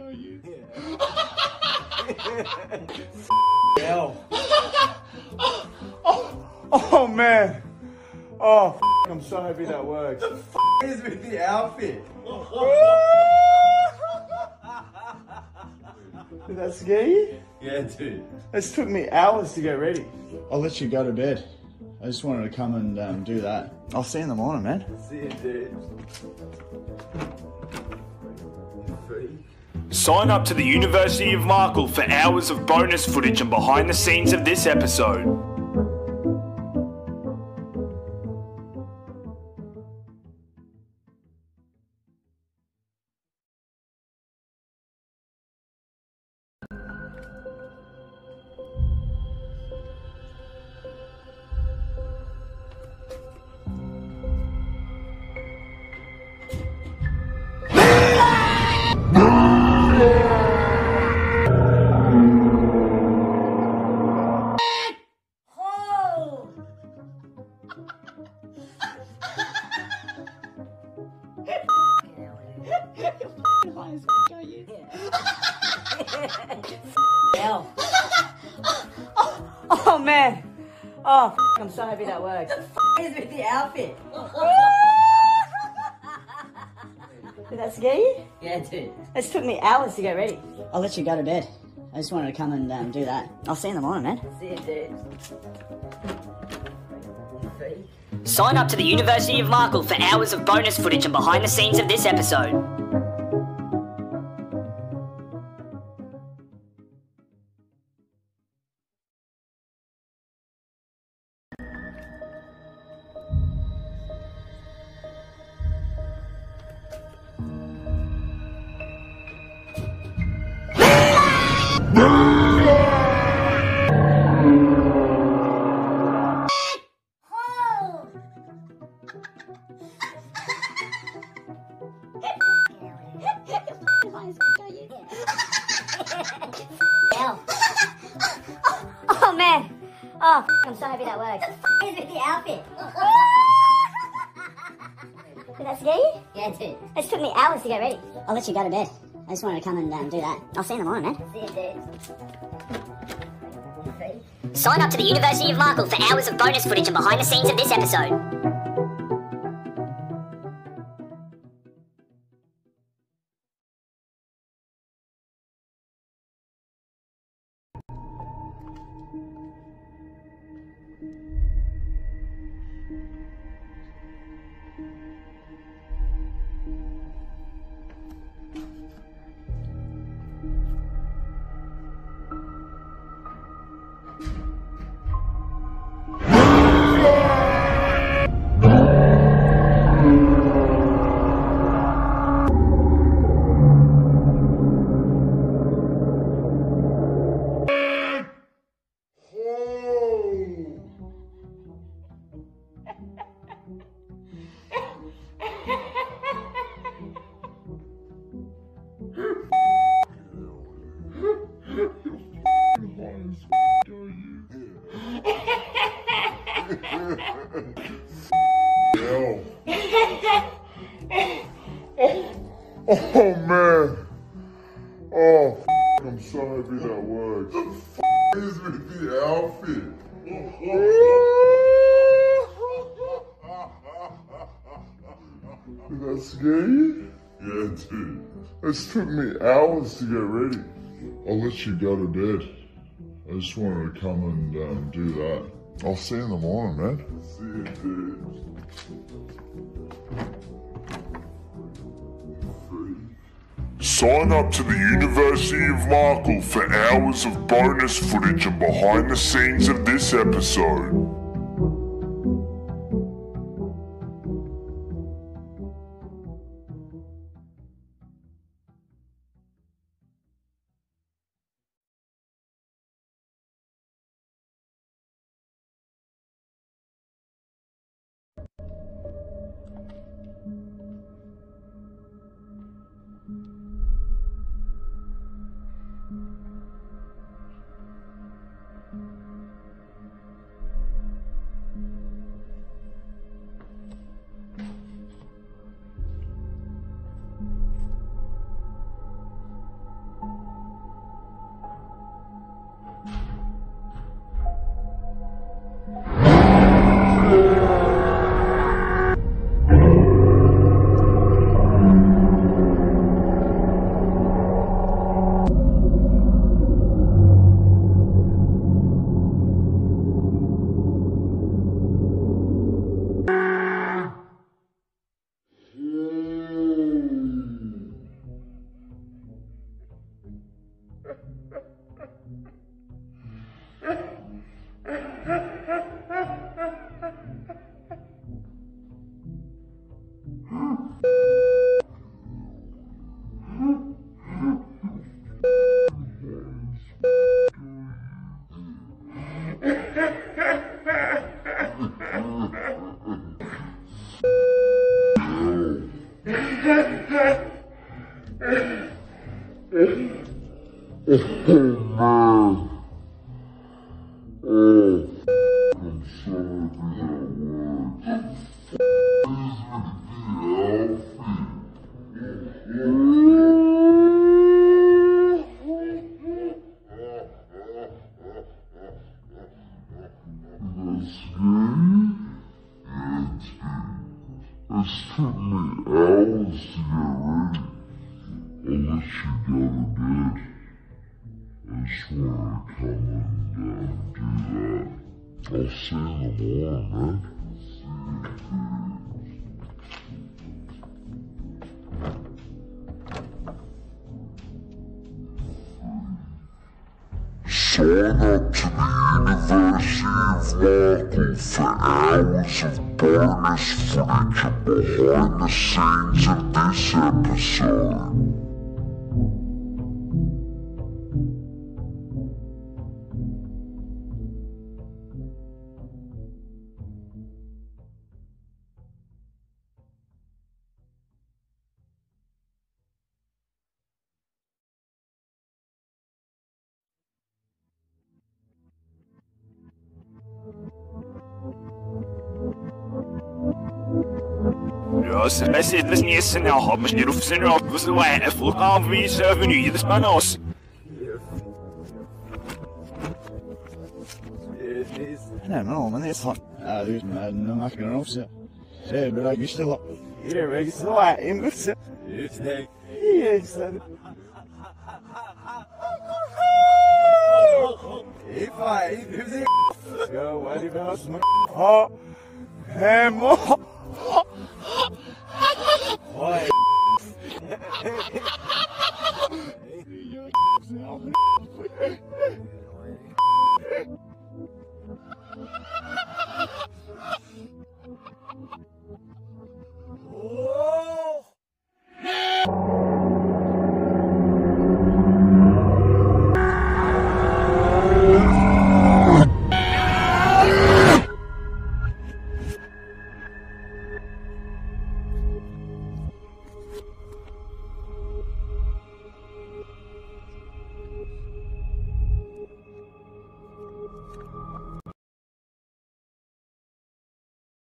are you? Yeah. oh, oh, oh, man. Oh, I'm so happy that worked. The f is with the outfit? Did that scare you? Yeah, dude. This took me hours to get ready. I'll let you go to bed. I just wanted to come and um, do that. I'll see you in the morning, man. See you, dude. Sign up to the University of Markle for hours of bonus footage and behind the scenes of this episode. Oh, I'm so happy that worked. The is with the outfit? Did that scare you? Yeah, dude. This took me hours to get ready. I'll let you go to bed. I just wanted to come and um, do that. I'll see you in the morning, man. See you, dude. Sign up to the University of Markle for hours of bonus footage and behind the scenes of this episode. Man. Oh, I'm so happy that worked. What is with the outfit? Did that scare you? Yeah, dude. This took me hours to get ready. I'll let you go to bed. I just wanted to come and um, do that. I'll see you in the morning, man. See you, dude. Sign up to the University of Markle for hours of bonus footage and behind the scenes of this episode. Oh man. Oh, I'm so happy that worked. The is with the outfit. Did that scare you? Yeah, dude. This took me hours to get ready. I'll let you go to bed. I just wanted to come and um, do that. I'll see you in the morning, man. See you, dude. Sign up to the University of Markle for hours of bonus footage and behind the scenes of this episode. It's took me hours to get ready. You go to bed. I just wanted to come and um, do that. I'll see you in the morning, man. Sign up Markle for hours of bonus footage and behind the scenes of this episode. oss. Vi sitter snisen og har med snurfsen opp, og så er det folk avviser for nye spenn Nee, Nærmere nou, maar helt hardt. Ja, uten verden merker Hier, også. Rødbelegges Hier, da. Rødbelegges det, da. Immerse. Utsteg. Utsteg. If I eat music, go anywhere else.